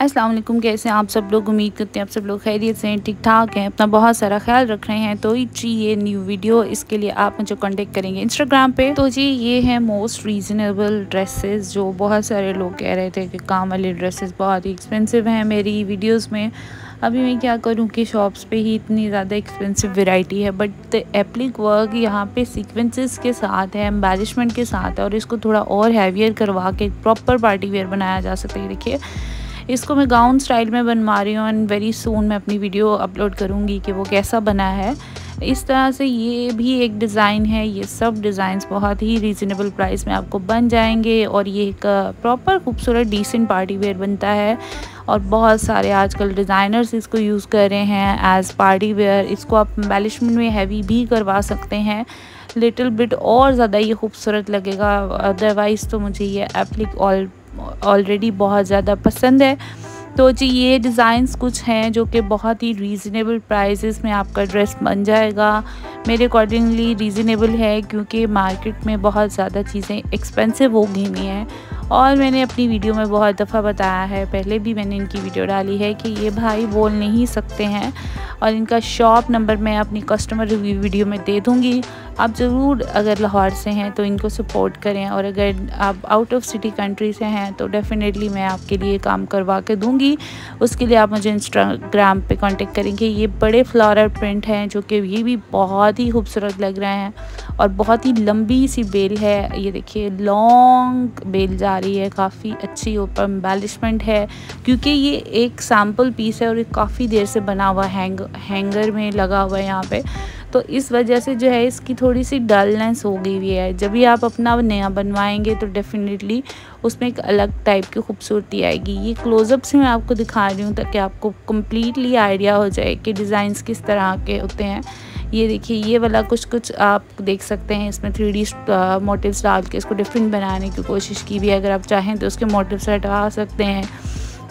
अस्सलाम वालेकुम, कैसे हैं आप सब लोग? उम्मीद करते हैं आप सब लोग खैरियत से हैं ठीक ठाक हैं। अपना बहुत सारा ख्याल रख रहे हैं। तो जी, ये न्यू वीडियो इसके लिए आप मुझे कांटेक्ट करेंगे इंस्टाग्राम पे। तो जी, ये है मोस्ट रीज़नेबल ड्रेसेस जो बहुत सारे लोग कह रहे थे कि काम वाले ड्रेसेस बहुत ही एक्सपेंसिव हैं मेरी वीडियोज़ में। अभी मैं क्या करूँ कि शॉप्स पे ही इतनी ज़्यादा एक्सपेंसिव वेराइटी है बट द एप्लिक वर्क यहाँ पे सीक्वेंसेस के साथ है एम्बेलिशमेंट के साथ है, और इसको थोड़ा और हैवियर करवा के प्रॉपर पार्टी वेयर बनाया जा सकता है। देखिए इसको मैं गाउन स्टाइल में बनवा रही हूँ एंड वेरी सून मैं अपनी वीडियो अपलोड करूँगी कि वो कैसा बना है। इस तरह से ये भी एक डिज़ाइन है, ये सब डिज़ाइंस बहुत ही रीज़नेबल प्राइस में आपको बन जाएँगे और ये एक प्रॉपर खूबसूरत डिसेंट पार्टी वेयर बनता है और बहुत सारे आजकल डिज़ाइनर्स इसको यूज़ कर रहे हैं एज़ पार्टी वेयर इसको आप एम्बेलिशमेंट में हैवी भी करवा सकते हैं। लिटिल बिट और ज़्यादा ये खूबसूरत लगेगा अदरवाइज़ तो मुझे ये एप्लिक ऑल ऑलरेडी बहुत ज़्यादा पसंद है। तो जी, ये डिज़ाइंस कुछ हैं जो कि बहुत ही रीज़नेबल प्राइसेस में आपका ड्रेस बन जाएगा। मेरे अकॉर्डिंगली रीज़नेबल है क्योंकि मार्केट में बहुत ज़्यादा चीज़ें एक्सपेंसिव हो गई हैं। और मैंने अपनी वीडियो में बहुत दफ़ा बताया है, पहले भी मैंने इनकी वीडियो डाली है कि ये भाई बोल नहीं सकते हैं और इनका शॉप नंबर मैं अपनी कस्टमर रिव्यू वीडियो में दे दूँगी। आप ज़रूर अगर लाहौर से हैं तो इनको सपोर्ट करें और अगर आप आउट ऑफ़ सिटी कंट्री से हैं तो डेफ़िनेटली मैं आपके लिए काम करवा के दूँगी। उसके लिए आप मुझे इंस्टाग्राम पे कांटेक्ट करेंगे। ये बड़े फ्लावर प्रिंट हैं जो कि ये भी बहुत ही खूबसूरत लग रहे हैं। और बहुत ही लंबी सी बेल है। ये देखिए लॉन्ग बेल जा रही है, काफ़ी अच्छी ऊपर एम्बेलिशमेंट है, क्योंकि ये एक सैंपल पीस है और ये काफ़ी देर से बना हुआ हैंग हैंगर में लगा हुआ है यहाँ पे। तो इस वजह से जो है, इसकी थोड़ी सी डलनेस हो गई हुई है। जब भी आप अपना नया बनवाएँगे तो डेफिनेटली उसमें एक अलग टाइप की खूबसूरती आएगी। ये क्लोज़अप से मैं आपको दिखा रही हूँ, ताकि आपको कम्प्लीटली आइडिया हो जाए कि डिज़ाइंस किस तरह के होते हैं। ये देखिए, ये वाला कुछ कुछ आप देख सकते हैं। इसमें थ्री डी मोटिव्स डाल के इसको डिफरेंट बनाने की कोशिश की भी है। अगर आप चाहें तो उसके मोटिव्स हटा सकते हैं।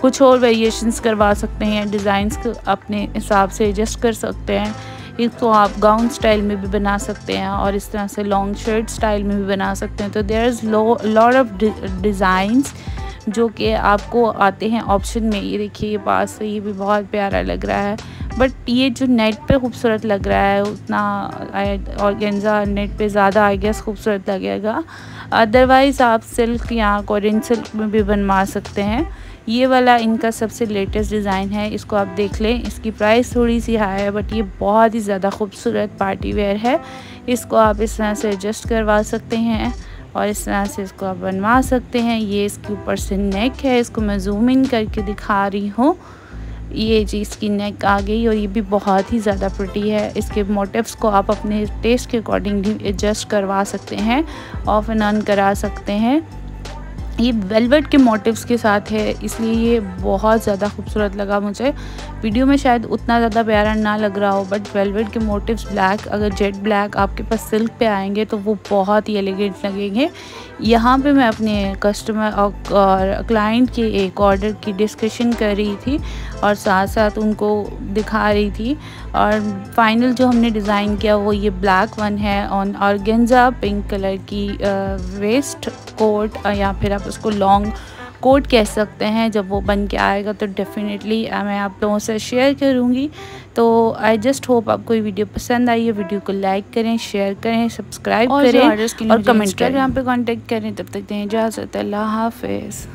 कुछ और वेरिएशंस करवा सकते हैं। डिज़ाइंस अपने हिसाब से एडजस्ट कर सकते हैं। इसको आप गाउन स्टाइल में भी बना सकते हैं और इस तरह से लॉन्ग शर्ट स्टाइल में भी बना सकते हैं। तो there is lot of designs जो कि आपको आते हैं ऑप्शन में। ये देखिए, ये पास से ये भी बहुत प्यारा लग रहा है। बट ये जो नेट पे खूबसूरत लग रहा है, उतना और गेंजा नेट पे ज़्यादा आई गेस खूबसूरत लगेगा। अदरवाइज़ आप सिल्क या कोरियन सिल्क में भी बनवा सकते हैं। ये वाला इनका सबसे लेटेस्ट डिज़ाइन है, इसको आप देख लें। इसकी प्राइस थोड़ी सी हाई है बट ये बहुत ही ज़्यादा खूबसूरत पार्टी वेयर है। इसको आप इस तरह से एडजस्ट करवा सकते हैं और इस तरह से इसको आप बनवा सकते हैं। ये इसके ऊपर से नेक है, इसको मैं जूम इन करके दिखा रही हूँ। ये जी इसकी नेक आ गई और ये भी बहुत ही ज़्यादा प्रटी है। इसके मोटिव्स को आप अपने टेस्ट के अकॉर्डिंगली एडजस्ट करवा सकते हैं ऑफ़ एंड ऑन करा सकते हैं। ये वेलवेट के मोटिव्स के साथ है, इसलिए ये बहुत ज़्यादा खूबसूरत लगा मुझे। वीडियो में शायद उतना ज़्यादा प्यारा ना लग रहा हो बट वेलवेट के मोटिव्स ब्लैक अगर जेट ब्लैक आपके पास सिल्क पे आएँगे तो वो बहुत ही एलिगेंट लगेंगे। यहाँ पे मैं अपने कस्टमर और क्लाइंट के एक ऑर्डर की डिस्कशन कर रही थी और साथ साथ उनको दिखा रही थी। और फाइनल जो हमने डिज़ाइन किया वो ये ब्लैक वन है ऑन ऑर्गेंजा पिंक कलर की वेस्ट कोट या फिर आप उसको लॉन्ग कोट कह सकते हैं जब वो बन के आएगा तो डेफ़िनेटली मैं आप लोगों से शेयर करूँगी। तो आई जस्ट होप आपको ये वीडियो पसंद आई है वीडियो को लाइक करें शेयर करें सब्सक्राइब करें और कमेंट करें। यहाँ पे कांटेक्ट करें तब तक दें इजाज़त अल्लाह हाफिज़।